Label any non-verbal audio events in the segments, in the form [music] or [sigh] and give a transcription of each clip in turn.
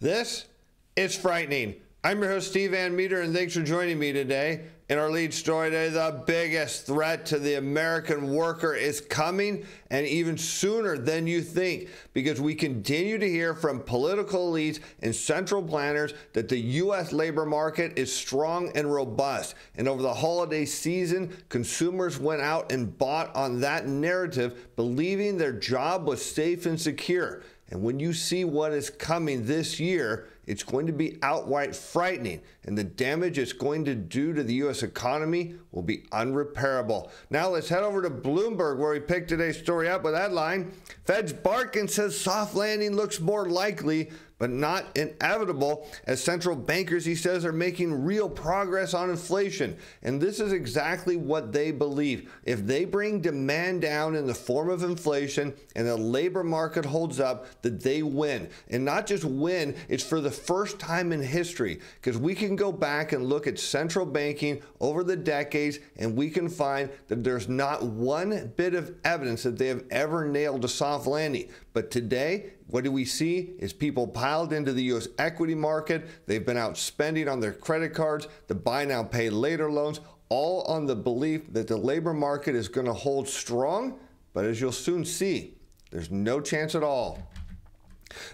This is frightening. I'm your host, Steve Van Metre, and thanks for joining me today. In our lead story today, the biggest threat to the American worker is coming, and even sooner than you think, because we continue to hear from political elites and central planners that the U.S. labor market is strong and robust. And over the holiday season, consumers went out and bought on that narrative, believing their job was safe and secure. And when you see what is coming this year, it's going to be outright frightening, and the damage it's going to do to the U.S. economy will be unrepairable. Now let's head over to Bloomberg, where we picked today's story up with that line Fed's Barkin says soft landing looks more likely, but not inevitable, as central bankers, he says, are making real progress on inflation. And this is exactly what they believe. If they bring demand down in the form of inflation and the labor market holds up, that they win. And not just win, it's for the first time in history, because we can go back and look at central banking over the decades, and we can find that there's not one bit of evidence that they have ever nailed a soft landing. But today, what do we see is people piled into the U.S. equity market. They've been out spending on their credit cards, the buy now, pay later loans, all on the belief that the labor market is going to hold strong. But as you'll soon see, there's no chance at all.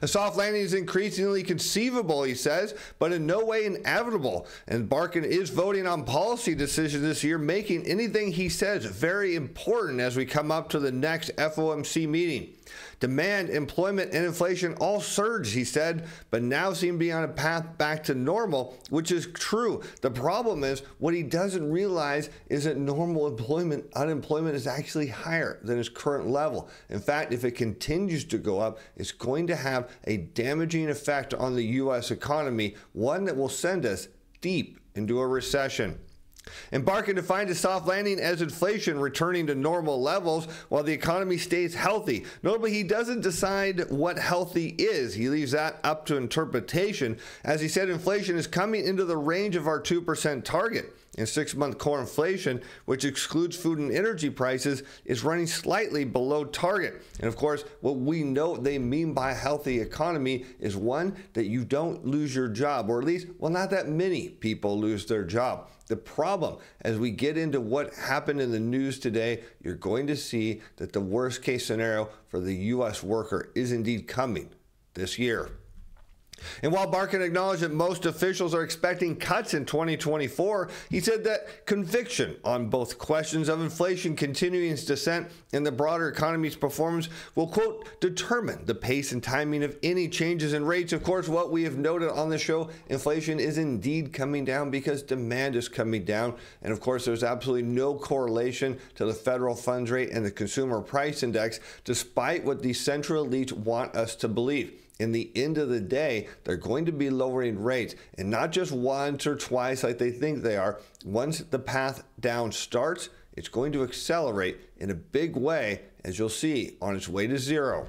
A soft landing is increasingly conceivable, he says, but in no way inevitable. And Barkin is voting on policy decisions this year, making anything he says very important as we come up to the next FOMC meeting. Demand, employment, and inflation all surged, he said, but now seem to be on a path back to normal, which is true. The problem is what he doesn't realize is that normal employment, unemployment is actually higher than its current level. In fact, if it continues to go up, it's going to have a damaging effect on the U.S. economy, one that will send us deep into a recession. Embarking to find a soft landing as inflation returning to normal levels while the economy stays healthy. Notably, he doesn't decide what healthy is. He leaves that up to interpretation. As he said, inflation is coming into the range of our 2% target. And six month core inflation, which excludes food and energy prices, is running slightly below target. And of course, what we know they mean by a healthy economy is one that you don't lose your job, or at least, well, not that many people lose their job. The problem, as we get into what happened in the news today, you're going to see that the worst case scenario for the U.S. worker is indeed coming this year. And while Barkin acknowledged that most officials are expecting cuts in 2024, he said that conviction on both questions of inflation continuing its descent and the broader economy's performance will, quote, determine the pace and timing of any changes in rates. Of course, what we have noted on the show, inflation is indeed coming down because demand is coming down. And of course, there's absolutely no correlation to the federal funds rate and the consumer price index, despite what the central elites want us to believe in the end of the day, they're going to be lowering rates and not just once or twice like they think they are. Once the path down starts, it's going to accelerate in a big way, as you'll see, on its way to zero.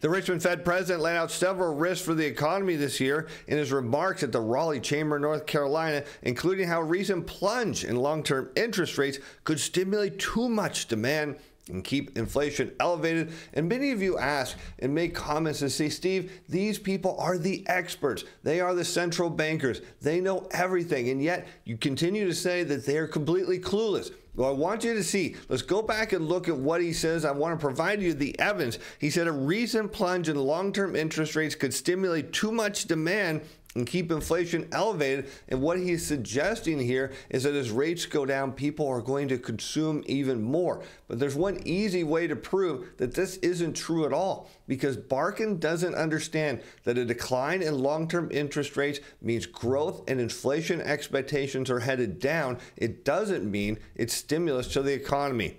The Richmond Fed president laid out several risks for the economy this year in his remarks at the Raleigh Chamber, North Carolina, including how a recent plunge in long term interest rates could stimulate too much demand and keep inflation elevated. And many of you ask and make comments and say, Steve, these people are the experts. They are the central bankers. They know everything. And yet you continue to say that they are completely clueless. Well, I want you to see. Let's go back and look at what he says. I want to provide you the evidence. He said a recent plunge in long term interest rates could stimulate too much demand and keep inflation elevated. And what he's suggesting here is that as rates go down, people are going to consume even more. But there's one easy way to prove that this isn't true at all because Barkin doesn't understand that a decline in long term interest rates means growth and inflation expectations are headed down. It doesn't mean it's stimulus to the economy.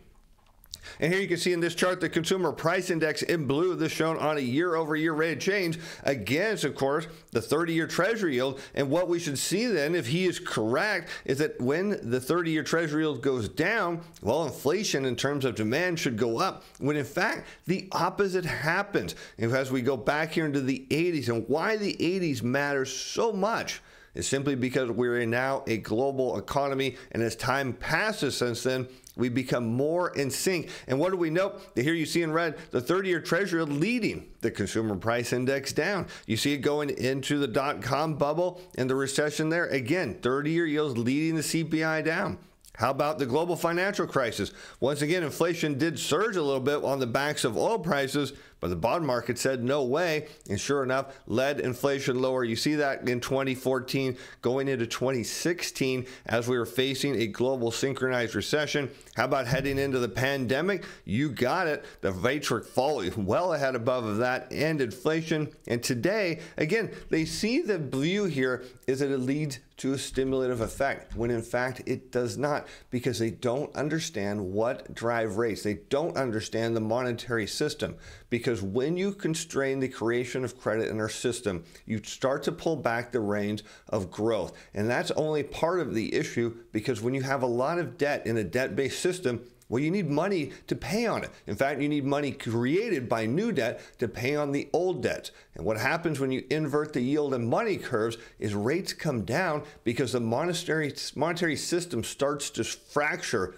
And here you can see in this chart the consumer price index in blue, this shown on a year over year rate of change against, of course, the 30 year treasury yield. And what we should see then, if he is correct, is that when the 30 year treasury yield goes down, well, inflation in terms of demand should go up. When in fact, the opposite happens. And as we go back here into the 80s and why the 80s matters so much is simply because we're in now a global economy. And as time passes since then, we become more in sync. And what do we know? Here you see in red the 30 year treasury leading the consumer price index down. You see it going into the dot com bubble and the recession there. Again, 30 year yields leading the CPI down. How about the global financial crisis? Once again, inflation did surge a little bit on the backs of oil prices, but the bond market said no way, and sure enough, led inflation lower. You see that in 2014 going into 2016 as we were facing a global synchronized recession. How about heading into the pandemic? You got it. The rates were falling [laughs] well ahead above of that and inflation. And today, again, they see the view here is that it leads to a stimulative effect when in fact it does not because they don't understand what drive rates. They don't understand the monetary system because when you constrain the creation of credit in our system, you start to pull back the reins of growth. And that's only part of the issue because when you have a lot of debt in a debt based system, well, you need money to pay on it. In fact, you need money created by new debt to pay on the old debt. And what happens when you invert the yield and money curves is rates come down because the monetary, monetary system starts to fracture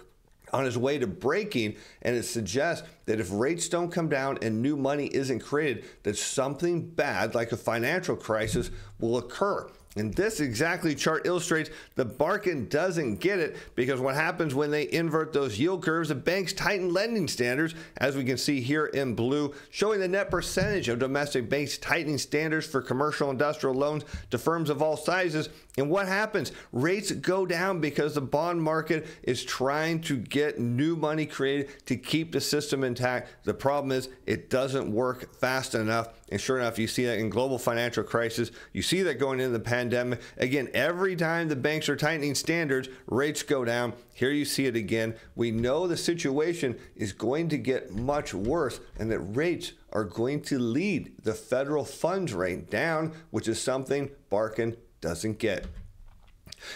on its way to breaking, and it suggests that if rates don't come down and new money isn't created, that something bad, like a financial crisis, will occur. And this exactly chart illustrates the Barkin doesn't get it because what happens when they invert those yield curves, the banks tighten lending standards, as we can see here in blue, showing the net percentage of domestic banks tightening standards for commercial industrial loans to firms of all sizes. And what happens? Rates go down because the bond market is trying to get new money created to keep the system intact. The problem is it doesn't work fast enough. And sure enough, you see that in global financial crisis. You see that going into the pandemic. Again, every time the banks are tightening standards, rates go down. Here you see it again. We know the situation is going to get much worse and that rates are going to lead the federal funds rate down, which is something Barkin doesn't get.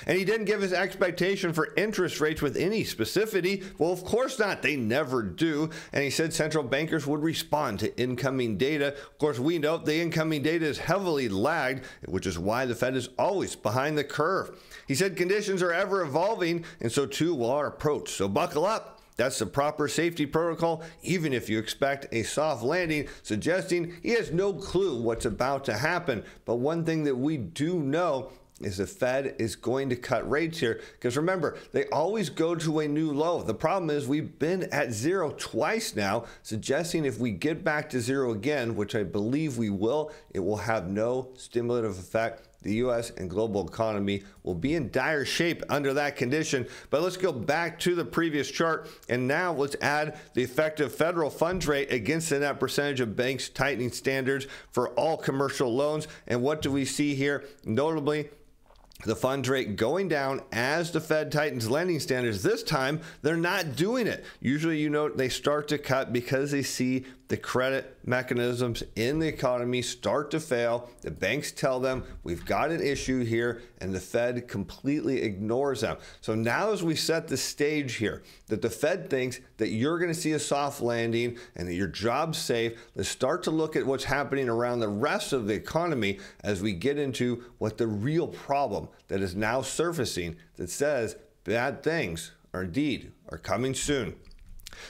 And he didn't give his expectation for interest rates with any specificity. Well, of course not. They never do. And he said central bankers would respond to incoming data. Of course, we know the incoming data is heavily lagged, which is why the Fed is always behind the curve. He said conditions are ever evolving, and so too will our approach. So buckle up. That's the proper safety protocol, even if you expect a soft landing, suggesting he has no clue what's about to happen. But one thing that we do know is the Fed is going to cut rates here. Because remember, they always go to a new low. The problem is we've been at zero twice now, suggesting if we get back to zero again, which I believe we will, it will have no stimulative effect. The US and global economy will be in dire shape under that condition. But let's go back to the previous chart. And now let's add the effective federal funds rate against the net percentage of banks tightening standards for all commercial loans. And what do we see here? Notably, the funds rate going down as the Fed tightens lending standards. This time, they're not doing it. Usually, you know, they start to cut because they see the credit mechanisms in the economy start to fail. The banks tell them we've got an issue here, and the Fed completely ignores them. So now, as we set the stage here, that the Fed thinks that you're going to see a soft landing and that your job's safe, let's start to look at what's happening around the rest of the economy as we get into what the real problem that is now surfacing that says bad things are indeed are coming soon.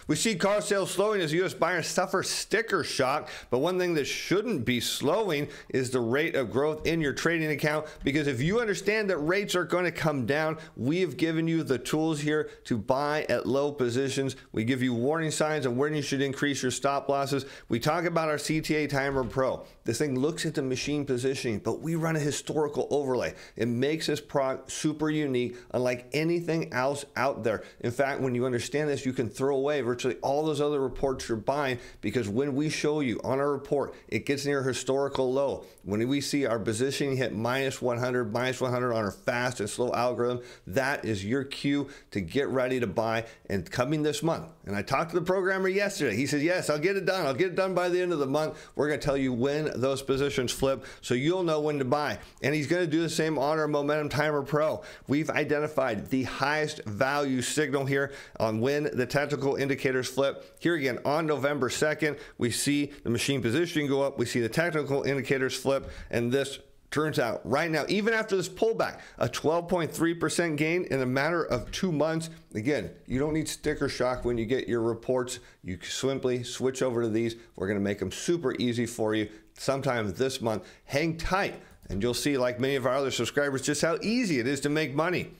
We see car sales slowing as U.S. buyers suffer sticker shock, but one thing that shouldn't be slowing is the rate of growth in your trading account because if you understand that rates are going to come down, we have given you the tools here to buy at low positions. We give you warning signs on when you should increase your stop losses. We talk about our CTA Timer Pro. This thing looks at the machine positioning, but we run a historical overlay. It makes this product super unique, unlike anything else out there. In fact, when you understand this, you can throw away virtually all those other reports you're buying because when we show you on our report, it gets near historical low. When we see our positioning hit minus 100, minus 100 on our fast and slow algorithm, that is your cue to get ready to buy. And coming this month, and I talked to the programmer yesterday. He said, Yes, I'll get it done. I'll get it done by the end of the month. We're going to tell you when those positions flip so you'll know when to buy. And he's going to do the same on our Momentum Timer Pro. We've identified the highest value signal here on when the technical indicators flip. Here again, on November 2nd, we see the machine positioning go up. We see the technical indicators flip, and this Turns out right now, even after this pullback, a 12.3% gain in a matter of two months. Again, you don't need sticker shock when you get your reports. You simply switch over to these. We're going to make them super easy for you sometime this month. Hang tight, and you'll see, like many of our other subscribers, just how easy it is to make money.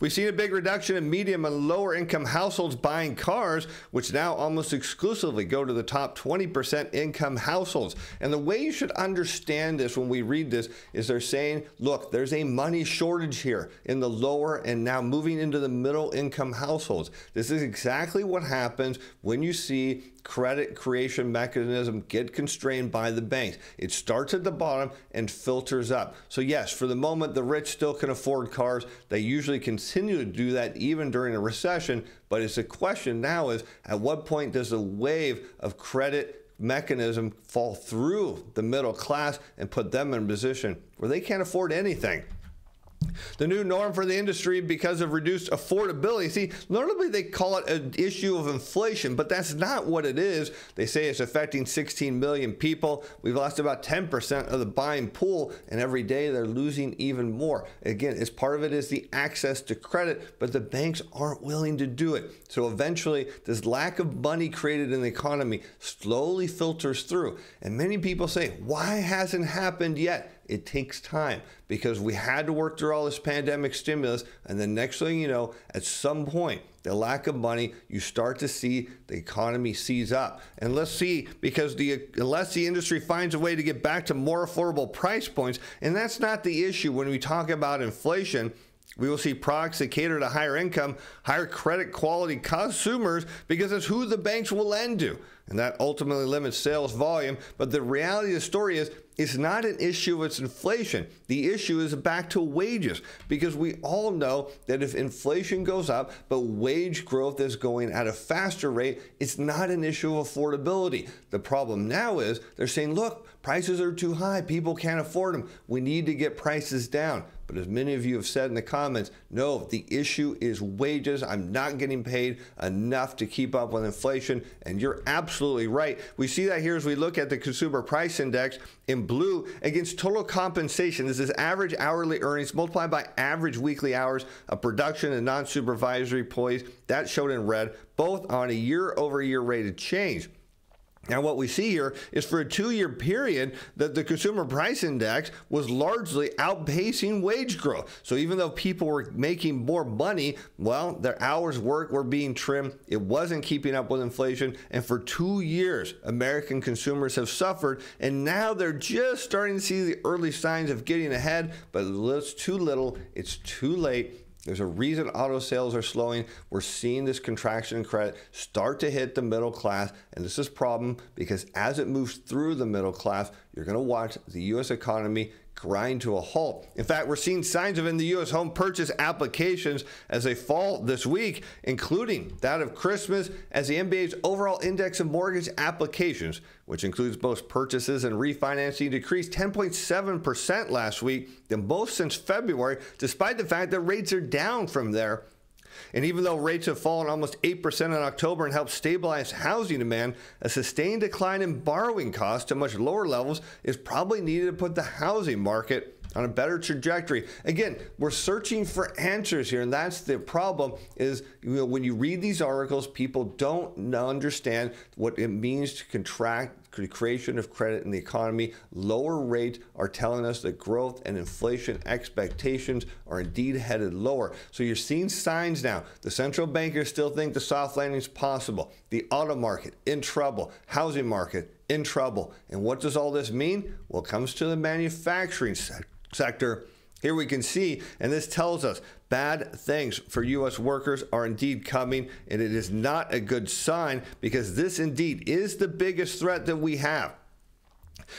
We've seen a big reduction in medium and lower income households buying cars, which now almost exclusively go to the top 20% income households. And the way you should understand this when we read this is they're saying, look, there's a money shortage here in the lower and now moving into the middle income households. This is exactly what happens when you see credit creation mechanism get constrained by the banks. It starts at the bottom and filters up. So, yes, for the moment, the rich still can afford cars. They usually continue to do that even during a recession. But it's a question now is at what point does the wave of credit mechanism fall through the middle class and put them in a position where they can't afford anything? The new norm for the industry because of reduced affordability. See, normally they call it an issue of inflation, but that's not what it is. They say it's affecting 16 million people. We've lost about 10% of the buying pool, and every day they're losing even more. Again, as part of it is the access to credit, but the banks aren't willing to do it. So eventually, this lack of money created in the economy slowly filters through. And many people say, why hasn't happened yet? It takes time because we had to work through all this pandemic stimulus. And the next thing you know, at some point, the lack of money, you start to see the economy seize up. And let's see, because the unless the industry finds a way to get back to more affordable price points, and that's not the issue when we talk about inflation. We will see products that cater to higher income, higher credit quality consumers because it's who the banks will lend to. And that ultimately limits sales volume. But the reality of the story is it's not an issue of its inflation. The issue is back to wages because we all know that if inflation goes up, but wage growth is going at a faster rate, it's not an issue of affordability. The problem now is they're saying, look, prices are too high. People can't afford them. We need to get prices down. But as many of you have said in the comments, no, the issue is wages. I'm not getting paid enough to keep up with inflation. And you're absolutely right. We see that here as we look at the consumer price index in blue against total compensation. This is average hourly earnings multiplied by average weekly hours of production and non supervisory employees. That showed in red, both on a year over year rate of change. Now, what we see here is for a two year period that the consumer price index was largely outpacing wage growth. So, even though people were making more money, well, their hours work were being trimmed. It wasn't keeping up with inflation. And for two years, American consumers have suffered. And now they're just starting to see the early signs of getting ahead, but it's too little, it's too late there's a reason auto sales are slowing. We're seeing this contraction in credit start to hit the middle class. And this is a problem because as it moves through the middle class, you're going to watch the U.S. economy grind to a halt. In fact, we're seeing signs of in the U.S. home purchase applications as they fall this week, including that of Christmas, as the MBA's overall index of mortgage applications, which includes both purchases and refinancing, decreased 10.7% last week, the most since February, despite the fact that rates are down from there. And even though rates have fallen almost 8% in October and helped stabilize housing demand, a sustained decline in borrowing costs to much lower levels is probably needed to put the housing market on a better trajectory. Again, we're searching for answers here, and that's the problem. Is you know, when you read these articles, people don't understand what it means to contract the creation of credit in the economy. Lower rates are telling us that growth and inflation expectations are indeed headed lower. So you're seeing signs now. The central bankers still think the soft landing is possible. The auto market in trouble. Housing market in trouble. And what does all this mean? Well, it comes to the manufacturing sector sector. Here we can see, and this tells us bad things for U.S. workers are indeed coming, and it is not a good sign because this indeed is the biggest threat that we have.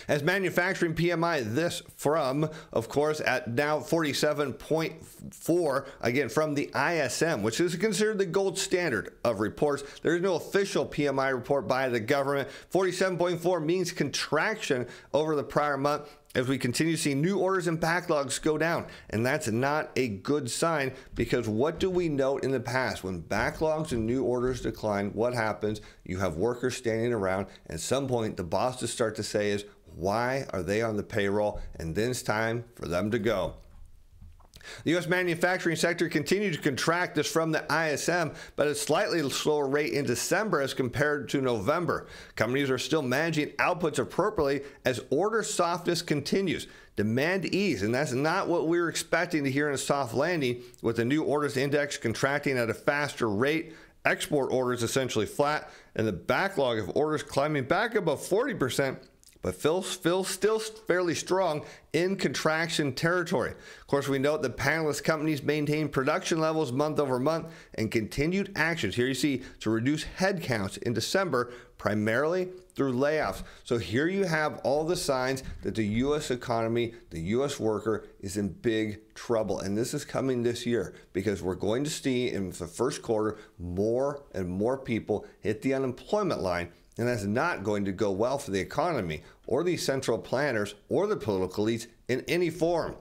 As manufacturing PMI, this from, of course, at now 47.4, again, from the ISM, which is considered the gold standard of reports. There is no official PMI report by the government. 47.4 means contraction over the prior month as we continue to see new orders and backlogs go down. And that's not a good sign because what do we note in the past? When backlogs and new orders decline, what happens? You have workers standing around. At some point, the bosses start to say is, Why are they on the payroll? And then it's time for them to go. The U.S. manufacturing sector continued to contract this from the ISM, but at a slightly slower rate in December as compared to November. Companies are still managing outputs appropriately as order softness continues. Demand ease, and that's not what we were expecting to hear in a soft landing, with the new orders index contracting at a faster rate export orders essentially flat, and the backlog of orders climbing back above 40% but Phil, Phil's still fairly strong in contraction territory. Of course, we note that panelist companies maintain production levels month over month and continued actions. Here you see to reduce headcounts in December, primarily through layoffs. So here you have all the signs that the U.S. economy, the U.S. worker is in big trouble. And this is coming this year because we're going to see in the first quarter more and more people hit the unemployment line and that's not going to go well for the economy or the central planners or the political elites in any form.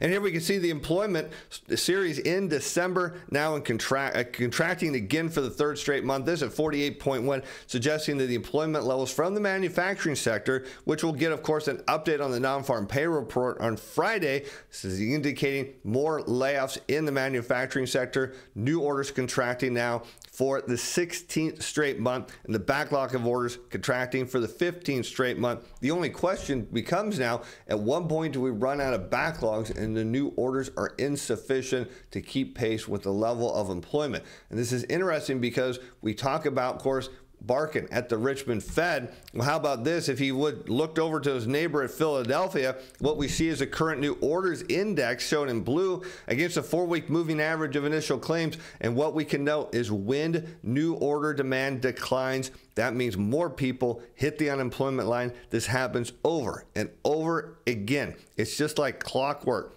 And here we can see the employment series in December, now in contract, uh, contracting again for the third straight month. This at 48.1, suggesting that the employment levels from the manufacturing sector, which we'll get, of course, an update on the non-farm payroll report on Friday, this is indicating more layoffs in the manufacturing sector. New orders contracting now for the 16th straight month, and the backlog of orders contracting for the 15th straight month. The only question becomes now at one point do we run out of backlogs and the new orders are insufficient to keep pace with the level of employment? And this is interesting because we talk about, of course, Barkin at the Richmond Fed. Well, how about this? If he would looked over to his neighbor at Philadelphia, what we see is a current new orders index shown in blue against a four-week moving average of initial claims. And what we can note is when new order demand declines, that means more people hit the unemployment line. This happens over and over again. It's just like clockwork.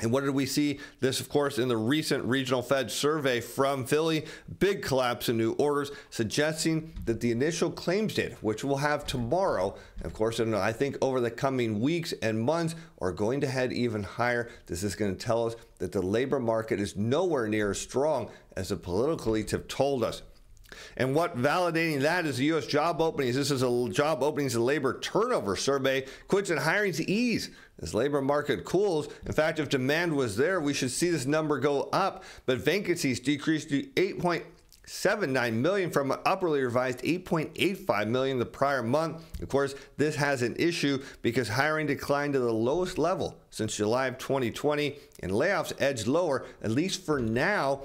And what did we see? This, of course, in the recent regional Fed survey from Philly, big collapse in new orders, suggesting that the initial claims data, which we'll have tomorrow, of course, and I think over the coming weeks and months, are going to head even higher. This is going to tell us that the labor market is nowhere near as strong as the political elites have told us. And what validating that is the U.S. job openings. This is a job openings and labor turnover survey. Quits and hirings ease as labor market cools. In fact, if demand was there, we should see this number go up. But vacancies decreased to 8.79 million from an upwardly revised 8.85 million the prior month. Of course, this has an issue because hiring declined to the lowest level since July of 2020 and layoffs edged lower, at least for now,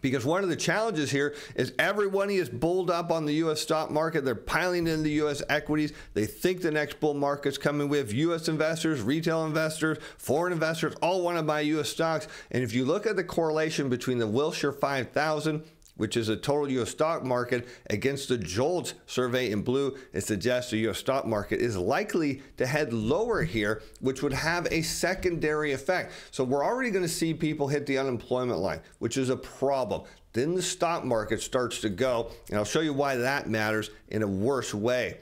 because one of the challenges here is everybody is bulled up on the U.S. stock market. They're piling in the U.S. equities. They think the next bull market's coming. We have U.S. investors, retail investors, foreign investors all want to buy U.S. stocks. And if you look at the correlation between the Wilshire 5000 which is a total U.S. stock market, against the JOLTS survey in blue, it suggests the U.S. stock market is likely to head lower here, which would have a secondary effect. So we're already going to see people hit the unemployment line, which is a problem. Then the stock market starts to go, and I'll show you why that matters in a worse way.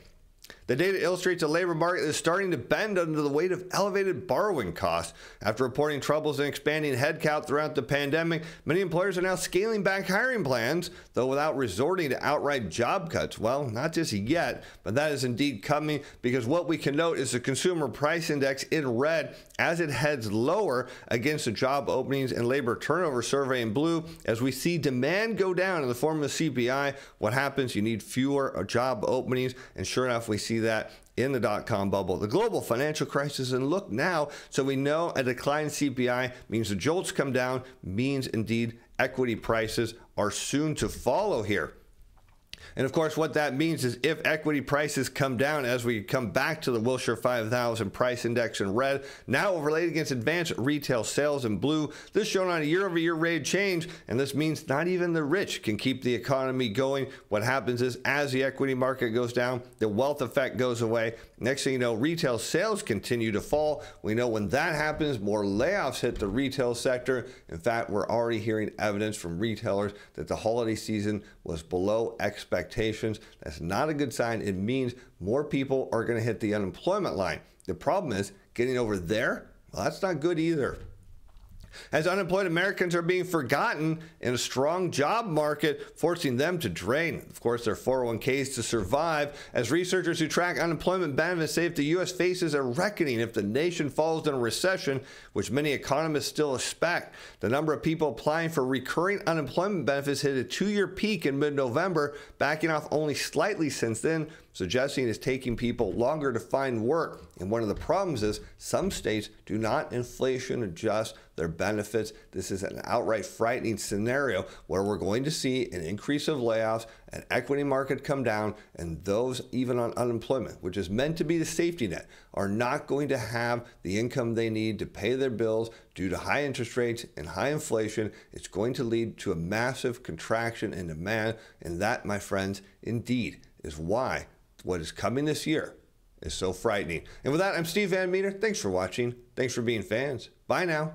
The data illustrates a labor market that is starting to bend under the weight of elevated borrowing costs. After reporting troubles in expanding headcount throughout the pandemic, many employers are now scaling back hiring plans, though without resorting to outright job cuts. Well, not just yet, but that is indeed coming because what we can note is the consumer price index in red as it heads lower against the job openings and labor turnover survey in blue. As we see demand go down in the form of the CPI, what happens? You need fewer job openings, and sure enough, we see see that in the dot com bubble, the global financial crisis, and look now. So we know a decline in CPI means the JOLTS come down, means indeed equity prices are soon to follow here. And of course, what that means is if equity prices come down as we come back to the Wilshire 5000 price index in red, now overlaid against advanced retail sales in blue, this shown on a year over year rate change. And this means not even the rich can keep the economy going. What happens is as the equity market goes down, the wealth effect goes away. Next thing you know, retail sales continue to fall. We know when that happens, more layoffs hit the retail sector. In fact, we're already hearing evidence from retailers that the holiday season was below expectations. That's not a good sign. It means more people are going to hit the unemployment line. The problem is getting over there, well, that's not good either. As unemployed Americans are being forgotten in a strong job market, forcing them to drain, of course, their 401ks to survive. As researchers who track unemployment benefits say if the U.S. faces a reckoning if the nation falls in a recession, which many economists still expect, the number of people applying for recurring unemployment benefits hit a two year peak in mid November, backing off only slightly since then suggesting it's taking people longer to find work. And one of the problems is some states do not inflation adjust their benefits. This is an outright frightening scenario where we're going to see an increase of layoffs, an equity market come down, and those even on unemployment, which is meant to be the safety net, are not going to have the income they need to pay their bills due to high interest rates and high inflation. It's going to lead to a massive contraction in demand. And that, my friends, indeed is why what is coming this year is so frightening. And with that, I'm Steve Van Metre. Thanks for watching. Thanks for being fans. Bye now.